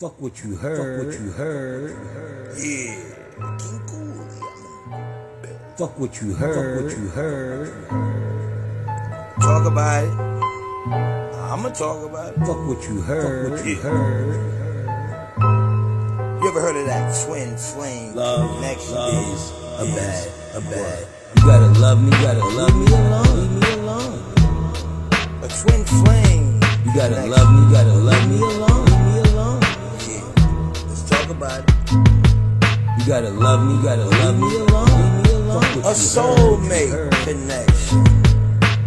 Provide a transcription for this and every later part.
Fuck what you heard. Fuck what you heard. Yeah, King Koolie. Fuck what you heard. Fuck what you heard. Talk about it. I'ma talk about it. Fuck what you heard. Fuck what you Yeah. heard. You ever heard of that twin flame Love, connection? love is a is bad, a bad. You gotta love me, you gotta love me alone. Leave me alone. A twin flame. You gotta connection. love me, you gotta love me alone. About it. You gotta love me, you gotta love me alone. Leave me alone. A soulmate connection.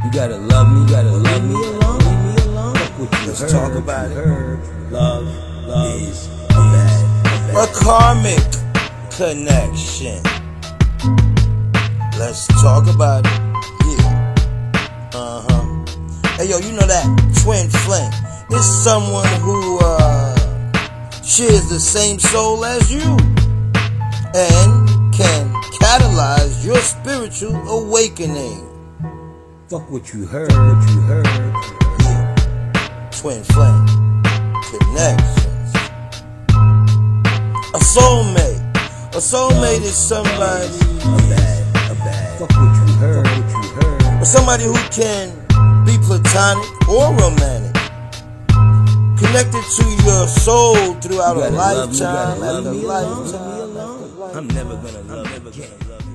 You gotta love me, you gotta love me alone. Leave me alone. Fuck what you Let's heard. talk about it. Heard. Love, love Is a bad, a A karmic connection. Let's talk about it. Yeah. Uh huh. Hey yo, you know that twin flame It's someone who uh shares the same soul as you and can catalyze your spiritual awakening. Fuck what you heard. What you heard. Yeah. Twin flame connections. A soulmate. A soulmate is somebody. A bad, a bad. Fuck what you heard. What you heard. Or somebody who can be platonic or romantic. Connected to your soul throughout You a love lifetime gotta love after me alone, lifetime. leave me alone. after. I'm never gonna love.